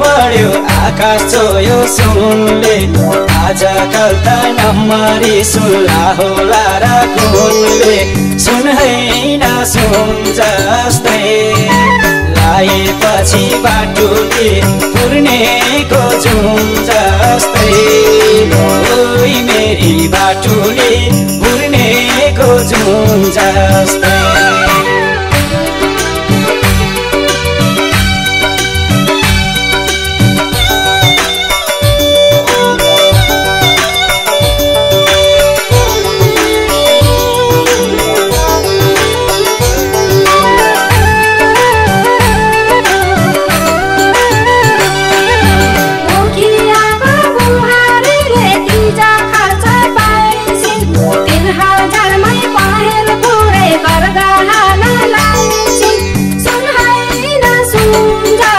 बढ्यो। आकाश छोयो सुनले। आजकल त नम्बरी सुल्ला होला र कुनले सुन होइन सुन जस्तै। लाएपछि बाटुले पुर्नेको जुन जस्तै। मेरी बाटुले पुर्नेको जुन जस्तै। time.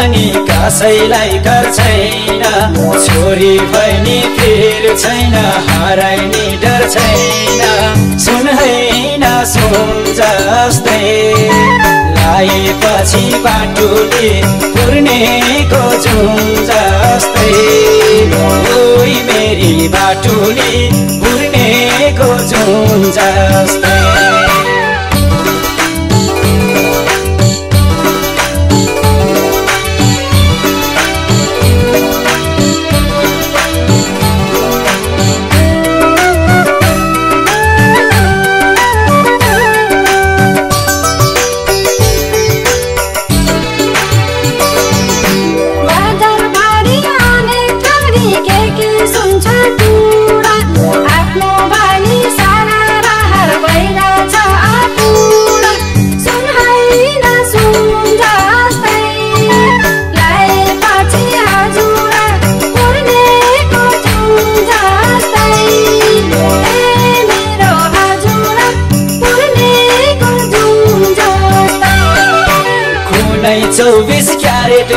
पनि कसैलाई छैन। छोरी बहिनी फेर छैन हराइने डर छैन। सुन होइन सुन जस्तै लाएपछि बाटोले पुर्नेको जुन जस्तै। मेरी बाटोले पुर्नेको जुन जस्तै।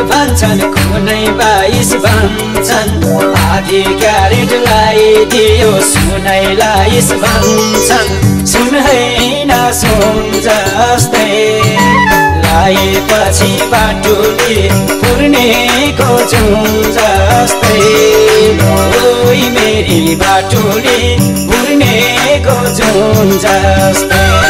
भन्छन् कुनै बाइस भन्छन्। आधी क्यारेट लगाइदियो सुनैलाइस भन्छन्। सुन होइन सुन जस्तै। लाएपछि बाटोले पुर्नेको जुन जस्तै। मेरी बाटोले पुर्नेको जुन जस्तै।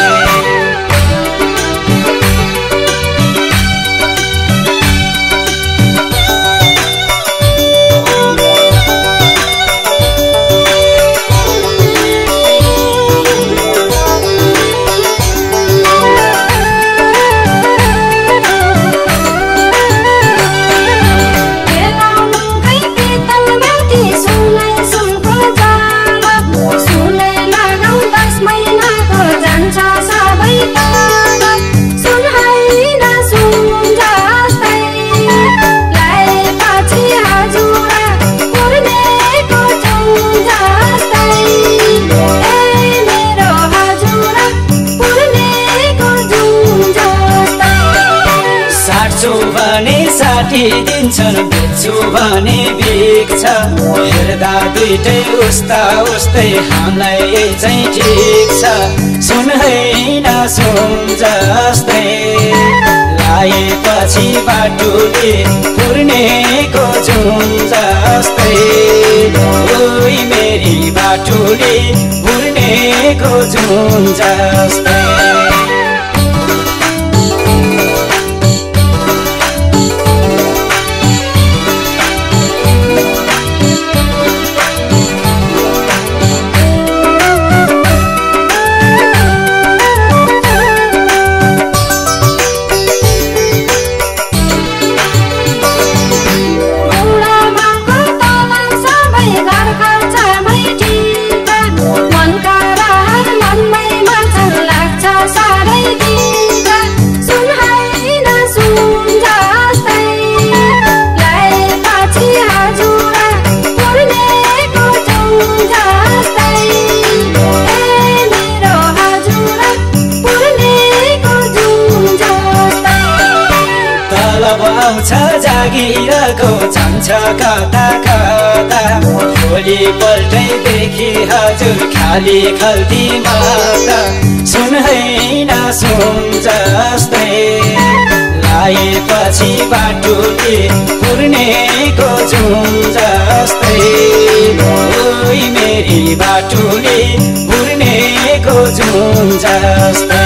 भने साठी दिन्छन् बेच्छु भने बिग्छ हेर्दा दुइटै उस्ता उस्तै हामीलाई चाहिँ ठिक छ। सुन जस्तै। लाएपछि बाटोले पुर्नेको जुन जस्तै। मेरी बाटोले पुर्नेको जुन जस्तै। आउँछ जागिरको जान्छ कता कता भोलिपल्टैदेखि हजुर खाली खल्ती माता। सुन होइन सुन जस्तै। लाएपछि बाटुले पुर्नेको जुन जस्तै। मेरी बाटुले पुर्नेको जुन जस्तै।